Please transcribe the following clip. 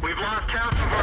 We've lost count of